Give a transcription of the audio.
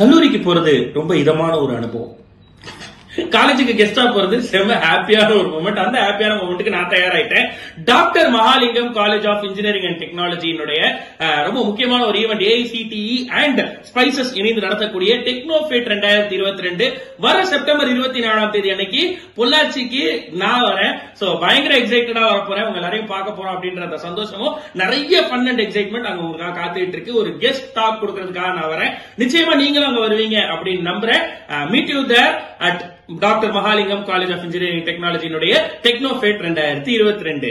கல்லூரிக்கு போகிறது ரொம்ப இதமான ஒரு அனுபவம். காலேஜுக்கு கெஸ்டா போறது செம்ம ஹாப்பியான ஒரு மூமெண்ட் அந்த ஹாப்பியான மூமெண்ட்டுக்கு நான் தயாராயிட்டேன். Doctor Mahalingam college of engineering and டெக்னாலஜியினுடைய ரொம்ப முக்கியமான ஒரு ஈவெண்ட் ஏஐசிடிஇ அண்ட் ஸ்பைசஸ் இணைந்து நடத்தக்கூடிய டெக்னோஃபேட் ரெண்டாயிரத்தி இருபத்தி ரெண்டு. வர செப்டம்பர் இருபத்தி நாலாம் தேதி அன்னைக்கு பொள்ளாச்சிக்கு நான் வரேன். சோ பயங்கர எக்ஸைட்டடா வர போறேன் உங்க எல்லாரையும் பார்க்க போறோம் அப்படின்ற அந்த சந்தோஷமும் நிறைய ஃபன் அண்ட் எக்ஸைட்மெண்ட் அங்க உங்களுக்காக காத்துட்டு இருக்கு. ஒரு கெஸ்ட் டாக் கொடுக்கறதுக்காக நான் வரேன். நிச்சயமா நீங்களும் அங்க வருவீங்க அப்படின்னு நம்புறேன். Meet you there at doctor Mahalingam college of engineering டெக்னாலஜியினுடைய டெக்னோஃபேட் ரெண்டாயிரத்தி இருபத்தி ரெண்டு.